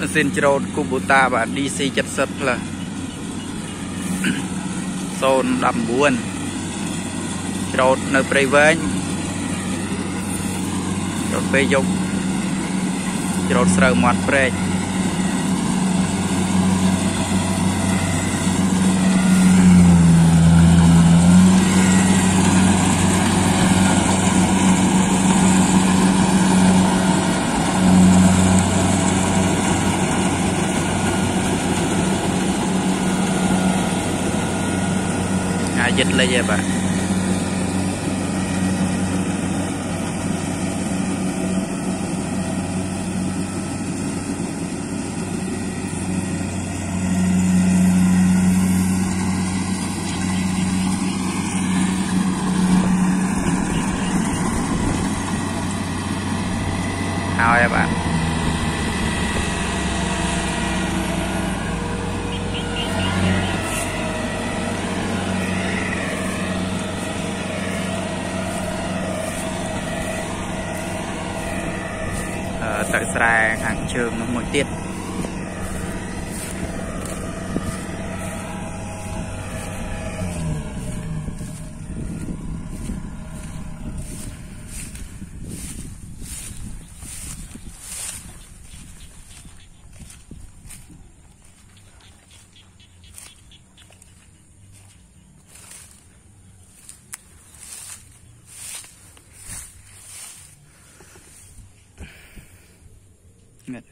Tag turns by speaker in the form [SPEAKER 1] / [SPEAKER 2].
[SPEAKER 1] ម៉ាស៊ីនច្រូត Kubota បាទ DC 70 plus 019ច្រូតនៅព្រៃវែងច្រូតពេលយប់ច្រូតស្រូវមាត់ព្រែក dịch lên vậy bạn. thôi các bạn ទហើយបាទទៅស្រែខាងជើងនោះមួយទៀត wird.